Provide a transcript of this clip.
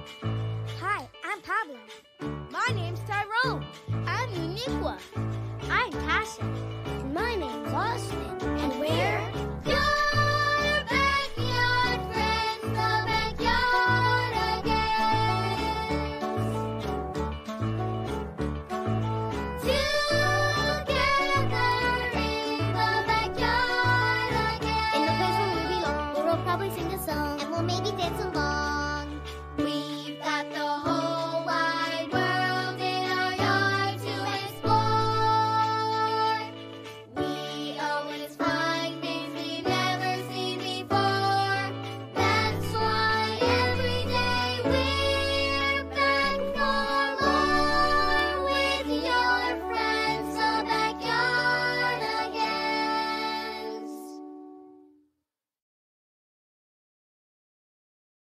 Hi, I'm Pablo. My name's Tyrone. I'm Uniqua. I'm Tasha. My name's Austin. And we're your backyard friends, the backyard again. Together in the backyard again. In the place where we belong, we'll probably sing a song, and we'll maybe.